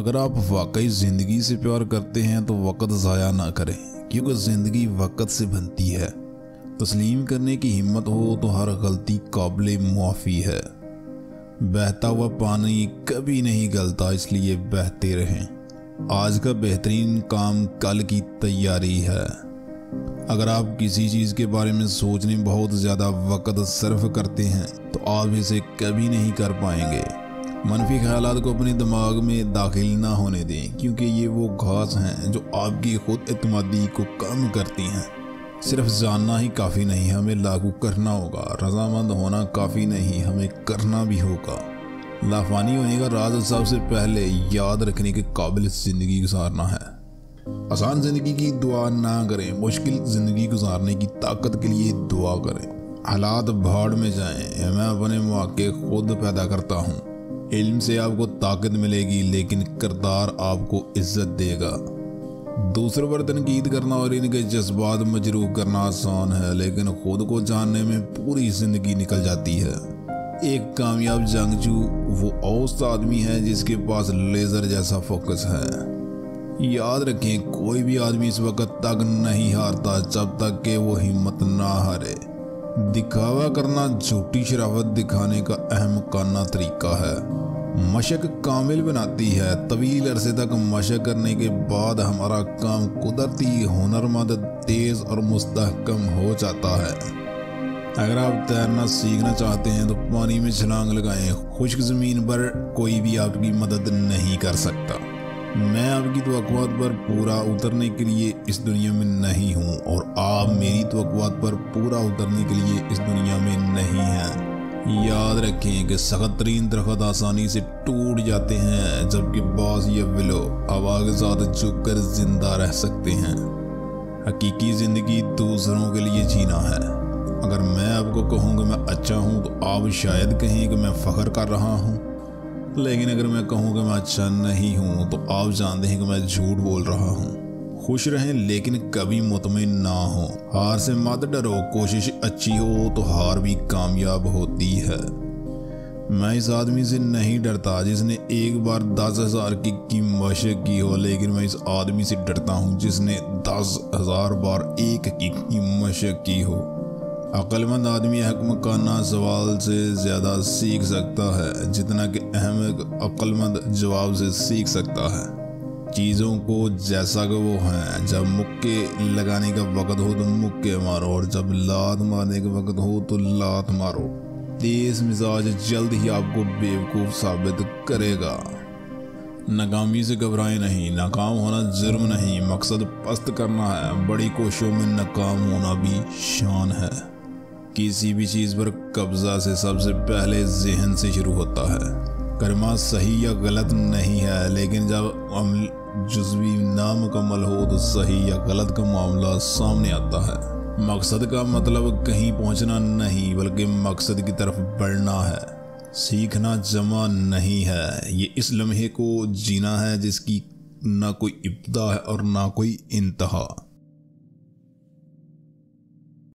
अगर आप वाकई ज़िंदगी से प्यार करते हैं तो वक़्त ज़ाया ना करें, क्योंकि ज़िंदगी वक़्त से बनती है। तस्लीम करने की हिम्मत हो तो हर गलती काबिल मुआफ़ी है। बहता हुआ पानी कभी नहीं गलता, इसलिए बहते रहें। आज का बेहतरीन काम कल की तैयारी है। अगर आप किसी चीज़ के बारे में सोचने बहुत ज़्यादा वक़्त सर्फ करते हैं तो आप इसे कभी नहीं कर पाएँगे। मनफी ख्याल को अपने दिमाग में दाखिल ना होने दें, क्योंकि ये वो घास हैं जो आपकी खुद अतमादी को कम करती हैं। सिर्फ़ जानना ही काफ़ी नहीं, हमें लागू करना होगा। रजामंद होना काफ़ी नहीं, हमें करना भी होगा। लाफानी होने का राज सबसे पहले याद रखने के काबिल ज़िंदगी गुजारना है। आसान ज़िंदगी की दुआ ना करें, मुश्किल ज़िंदगी गुजारने की ताकत के लिए दुआ करें। हालात भाड़ में जाएँ, मैं अपने मौके खुद पैदा करता हूँ। इल्म से आपको ताकत मिलेगी, लेकिन करदार आपको इज़्ज़त देगा। दूसरों पर तनकीद करना और इनके जज्बात मजरू करना आसान है, लेकिन खुद को जानने में पूरी ज़िंदगी निकल जाती है। एक कामयाब जंगजू वो औसत आदमी है जिसके पास लेज़र जैसा फोकस है। याद रखें, कोई भी आदमी इस वक्त तक नहीं हारता, जब तक कि वो हिम्मत ना हारे। दिखावा करना झूठी शराफत दिखाने का अहम काना तरीका है। मशक कामिल बनाती है। तवील अरसे तक मशक करने के बाद हमारा काम कुदरती हुनरमंद तेज और मुस्तकम हो जाता है। अगर आप तैरना सीखना चाहते हैं तो पानी में छलांग लगाएँ। खुश्क ज़मीन पर कोई भी आपकी मदद नहीं कर सकता। मैं आपकी तो पर पूरा उतरने के लिए इस दुनिया में नहीं हूँ और आप मेरी तो पर पूरा उतरने के लिए इस दुनिया में नहीं हैं। याद रखें कि सख्त तरीन दरख्त आसानी से टूट जाते हैं, जबकि बास या विलो हवा के साथ झुक कर ज़िंदा रह सकते हैं। हकीकी ज़िंदगी दूसरों के लिए जीना है। अगर मैं आपको कहूँगा मैं अच्छा हूँ तो आप शायद कहें कि मैं फ़ख्र कर रहा हूँ। लेकिन अगर मैं कहूँ कि मैं अच्छा नहीं हूँ तो आप जानते हैं कि मैं झूठ बोल रहा हूँ। खुश रहें, लेकिन कभी मुतमिन ना हो। हार से मत डरो, कोशिश अच्छी हो तो हार भी कामयाब होती है। मैं इस आदमी से नहीं डरता जिसने एक बार दस हज़ार की कीमत की हो, लेकिन मैं इस आदमी से डरता हूँ जिसने दस हज़ार बार एक की कीमत की हो। अक्लमंद आदमी अहमकाना सवाल से ज़्यादा सीख सकता है, जितना कि अहम अक्लमंद जवाब से सीख सकता है। चीज़ों को जैसा कि वो हैं, जब मुक्के लगाने का वक्त हो तो मुक्के मारो, और जब लात मारने का वक्त हो तो लात मारो। तेज मिजाज जल्द ही आपको बेवकूफ़ साबित करेगा। नाकामी से घबराए नहीं, नाकाम होना जुर्म नहीं, मकसद पस्त करना है, बड़ी कोशिशों में नाकाम होना भी शान है। किसी भी चीज़ पर कब्जा से सबसे पहले जहन से शुरू होता है। करमा सही या गलत नहीं है, लेकिन जब अमल जुजवी नामुकम्मल हो तो सही या गलत का मामला सामने आता है। मकसद का मतलब कहीं पहुँचना नहीं, बल्कि मकसद की तरफ़ बढ़ना है। सीखना जमा नहीं है। ये इस लम्हे को जीना है, जिसकी ना कोई इब्तदा है और ना कोई इंतहा।